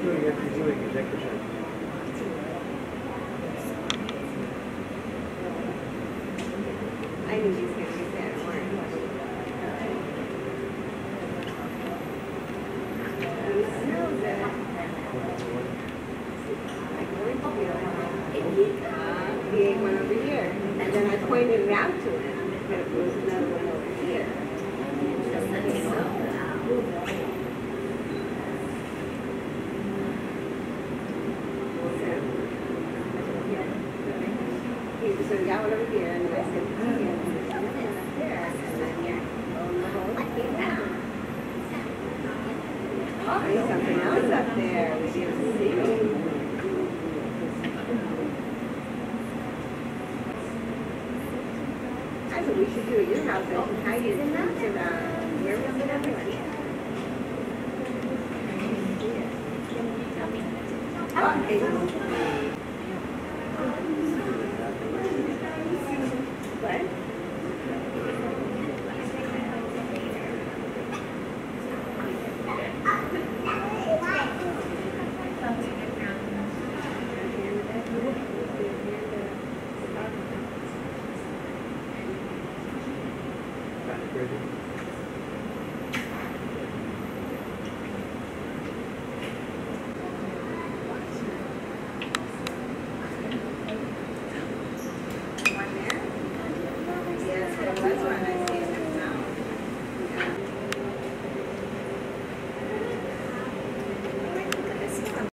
Doing it, doing executive. I knew she was gonna get that. You smell that. I go into the he ate one over here. And then I pointed it out to him, but it was another one over here. Was like, got one over here, and I said, down. Oh, there we we should do at your house, I hide it in that, to where was it everyone? Oh, okay. What? That's